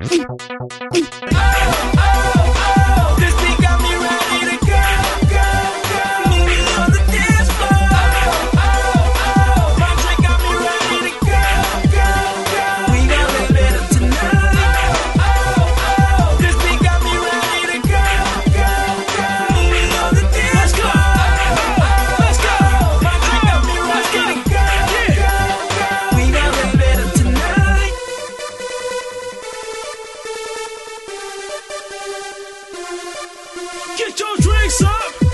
oh, oh. Get your drinks up.